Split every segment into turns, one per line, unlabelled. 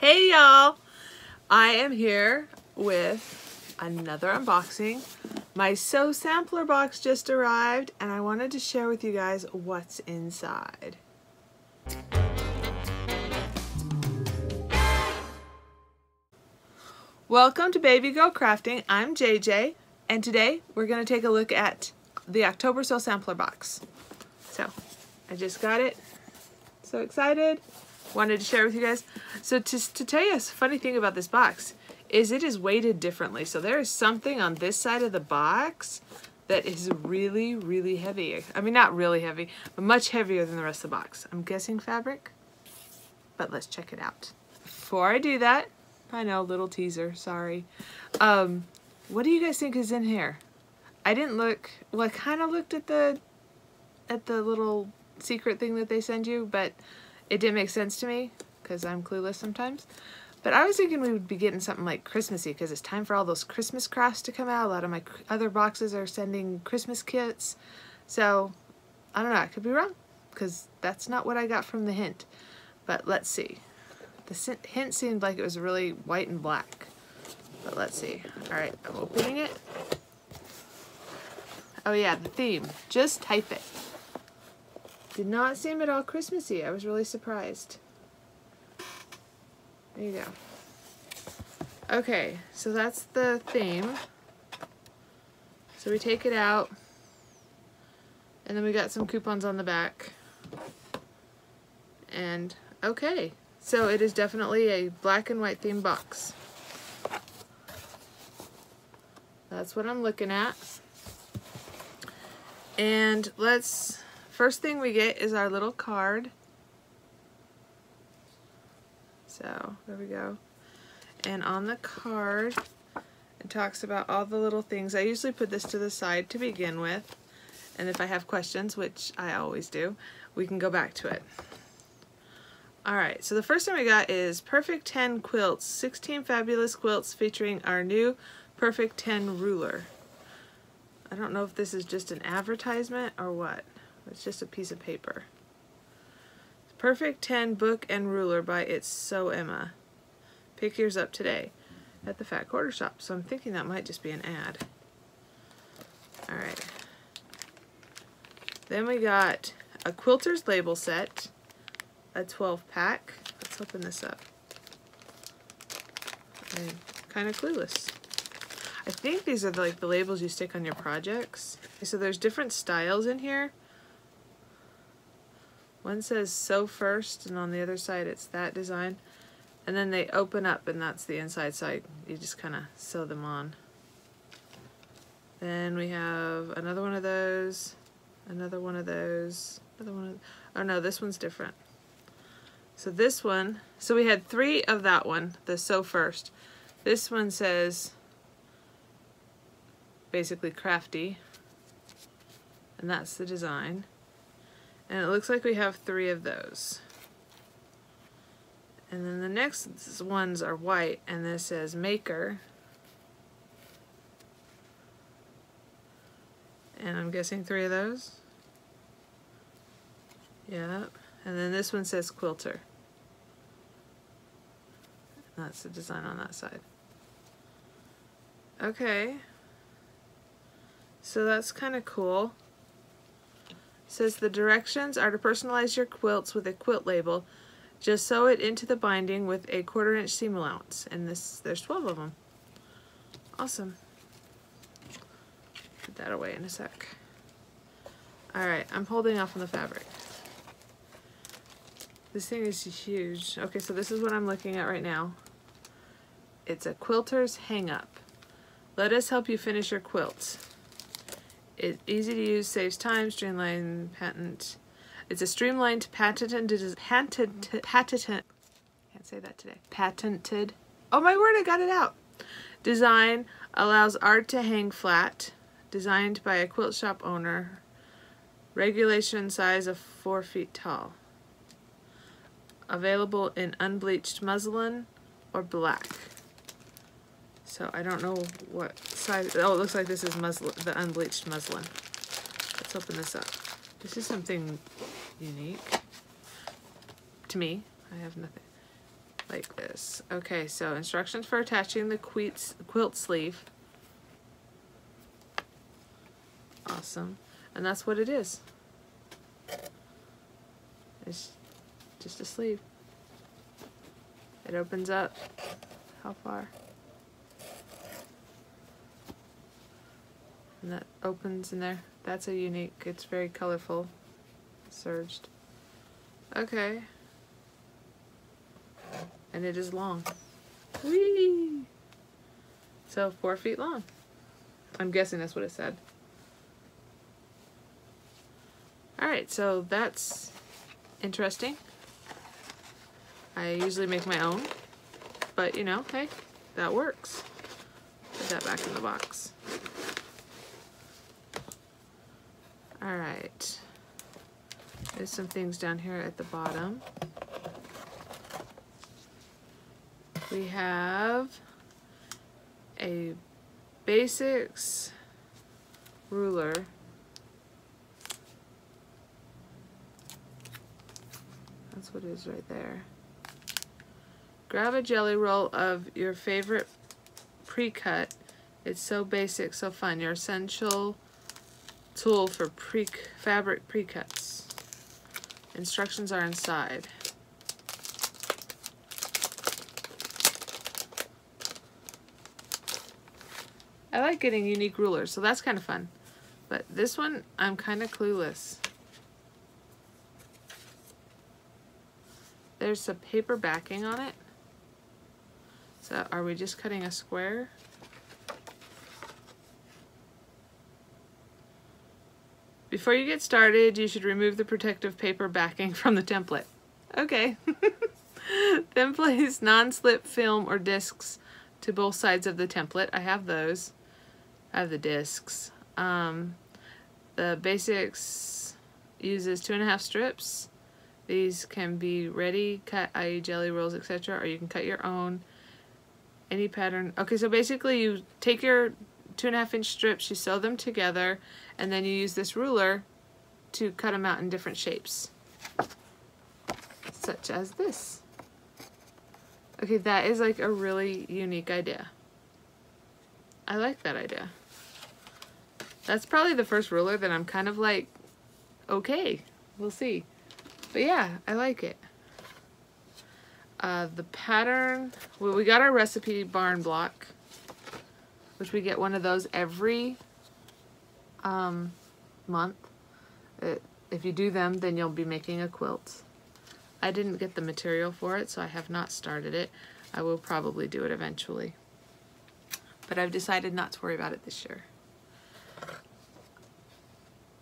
Hey y'all! I am here with another unboxing. My Sew Sampler box just arrived and I wanted to share with you guys what's inside. Welcome to Baby Girl Crafting. I'm JJ and today we're going to take a look at the October Sew Sampler box. So I just got it. So excited wanted to share with you guys. So to, to tell you a funny thing about this box is it is weighted differently. So there is something on this side of the box that is really, really heavy. I mean, not really heavy, but much heavier than the rest of the box. I'm guessing fabric, but let's check it out. Before I do that, I know, little teaser, sorry. Um, what do you guys think is in here? I didn't look, well, I kind of looked at the, at the little secret thing that they send you, but it didn't make sense to me because I'm clueless sometimes. But I was thinking we would be getting something like Christmassy because it's time for all those Christmas crafts to come out. A lot of my other boxes are sending Christmas kits. So, I don't know. I could be wrong because that's not what I got from the hint. But let's see. The hint seemed like it was really white and black. But let's see. Alright, I'm opening it. Oh yeah, the theme. Just type it. Did not seem at all Christmassy. I was really surprised. There you go. Okay, so that's the theme. So we take it out. And then we got some coupons on the back. And okay, so it is definitely a black and white theme box. That's what I'm looking at. And let's first thing we get is our little card. So there we go. And on the card, it talks about all the little things. I usually put this to the side to begin with. And if I have questions, which I always do, we can go back to it. Alright, so the first thing we got is Perfect 10 Quilts. 16 fabulous quilts featuring our new Perfect 10 ruler. I don't know if this is just an advertisement or what. It's just a piece of paper. Perfect 10 book and ruler by It's So Emma. Pick yours up today at the Fat Quarter Shop. So I'm thinking that might just be an ad. Alright. Then we got a quilter's label set, a 12 pack. Let's open this up. I'm kind of clueless. I think these are like the labels you stick on your projects. So there's different styles in here. One says sew first and on the other side it's that design. And then they open up and that's the inside side. You just kind of sew them on. Then we have another one of those, another one of those, another one of, oh no, this one's different. So this one, so we had three of that one, the sew first. This one says basically crafty, and that's the design. And it looks like we have three of those. And then the next ones are white, and this says maker. And I'm guessing three of those. Yeah. And then this one says quilter. That's the design on that side. Okay. So that's kind of cool says the directions are to personalize your quilts with a quilt label. Just sew it into the binding with a quarter inch seam allowance. And this, there's 12 of them. Awesome. Put that away in a sec. Alright, I'm holding off on the fabric. This thing is huge. Okay, so this is what I'm looking at right now. It's a quilter's hang up. Let us help you finish your quilts. It's easy to use, saves time, streamlined, patent. It's a streamlined, patented, patented, patented, can't say that today, patented, oh my word, I got it out. Design allows art to hang flat, designed by a quilt shop owner, regulation size of 4 feet tall. Available in unbleached muslin or black. So I don't know what size. Oh, it looks like this is muslin, the unbleached muslin. Let's open this up. This is something unique to me. I have nothing. like this. Okay, so instructions for attaching the quilt sleeve. Awesome. And that's what it is. It's just a sleeve. It opens up. How far? And that opens in there. That's a unique, it's very colorful. Serged. Okay. And it is long. Whee! So four feet long. I'm guessing that's what it said. Alright, so that's interesting. I usually make my own, but you know, hey, that works. Put that back in the box. All right. There's some things down here at the bottom. We have a Basix ruler. That's what it is right there. Grab a jelly roll of your favorite pre-cut. It's so basic, so fun. Your essential tool for pre fabric pre-cuts. Instructions are inside. I like getting unique rulers, so that's kind of fun. But this one, I'm kind of clueless. There's a paper backing on it. So are we just cutting a square? Before you get started, you should remove the protective paper backing from the template. Okay. then place non-slip film or discs to both sides of the template. I have those. I have the discs. Um, the Basix uses two and a half strips. These can be ready cut, i.e. jelly rolls, etc. Or you can cut your own. Any pattern. Okay, so basically you take your two and a half inch strips, you sew them together, and then you use this ruler to cut them out in different shapes, such as this. Okay, that is like a really unique idea. I like that idea. That's probably the first ruler that I'm kind of like, okay, we'll see. But yeah, I like it. Uh, the pattern, well, we got our recipe barn block which we get one of those every um, month. It, if you do them, then you'll be making a quilt. I didn't get the material for it, so I have not started it. I will probably do it eventually. But I've decided not to worry about it this year.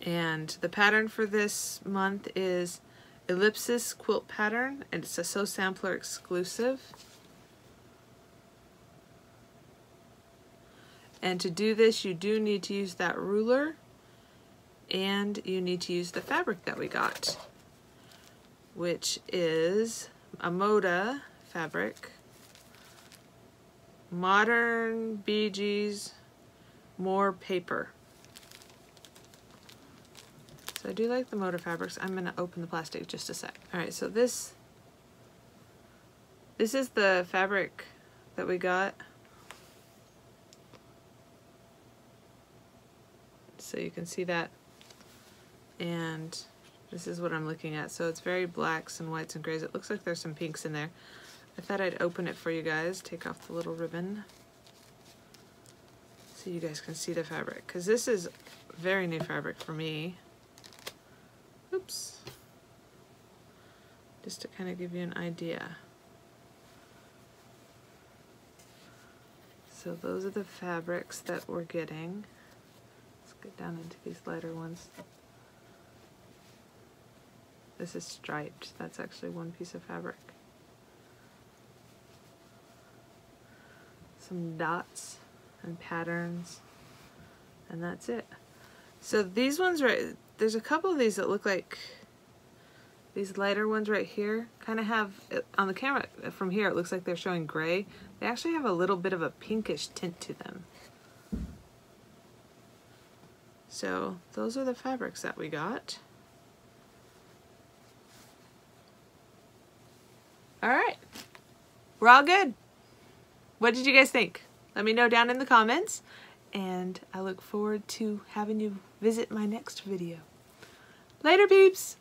And the pattern for this month is Eclipse Quilt Pattern, and it's a Sew Sampler exclusive. And to do this, you do need to use that ruler and you need to use the fabric that we got, which is a Moda fabric, modern Bee Gees, more paper. So I do like the Moda fabrics. I'm gonna open the plastic just a sec. All right, so this, this is the fabric that we got. So you can see that. And this is what I'm looking at. So it's very blacks and whites and grays. It looks like there's some pinks in there. I thought I'd open it for you guys. Take off the little ribbon. So you guys can see the fabric. Because this is very new fabric for me. Oops. Just to kind of give you an idea. So those are the fabrics that we're getting get down into these lighter ones. This is striped. That's actually one piece of fabric. Some dots and patterns. And that's it. So these ones right, there's a couple of these that look like these lighter ones right here kind of have, on the camera from here it looks like they're showing gray. They actually have a little bit of a pinkish tint to them. So those are the fabrics that we got. All right. we're all good. What did you guys think? Let me know down in the comments. And I look forward to having you visit my next video. Later, peeps!